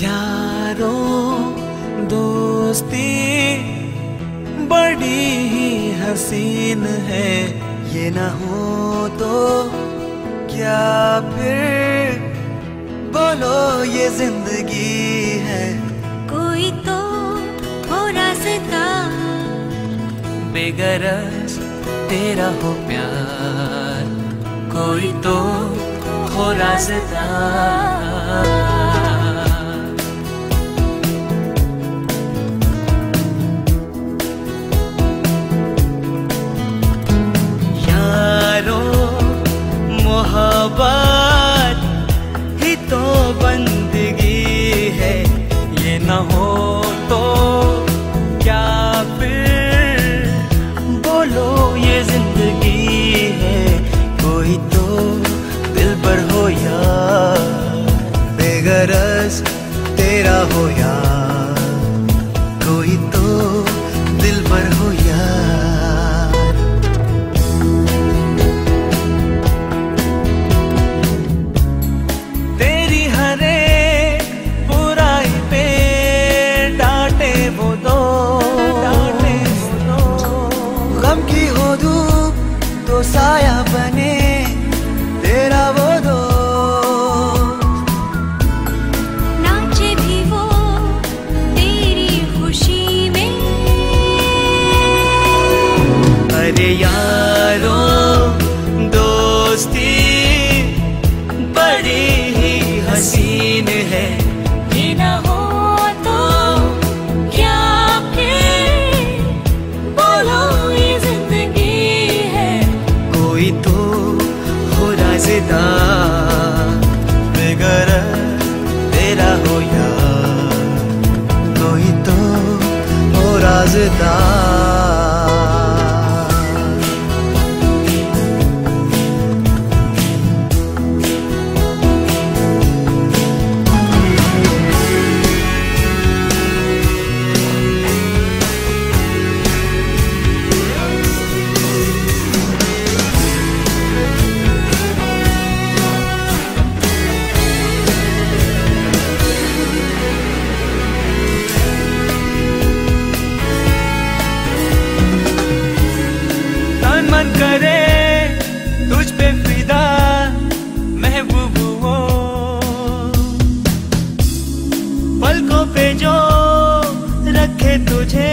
यारों दोस्ती बड़ी ही हसीन है। ये ना हो तो क्या फिर? बोलो ये ज़िंदगी है। कोई तो हो रास्ता। बेगरज तेरा हो प्यार। कोई तो हो रास्ता। न हो तो क्या फिर? बोलो, ये ज़िंदगी है कोई तो दिल पर हो या? बेगरस तेरा हो यार की हो धूप तो साया बने तेरा वो दो नाचे भी वो तेरी खुशी में। अरे यारों हो बेगर तेरा हो यार कोई तो हो राजेदार तन मन करे तुझ पे फिदा महबूब हो। पलकों पे जो रखे तुझे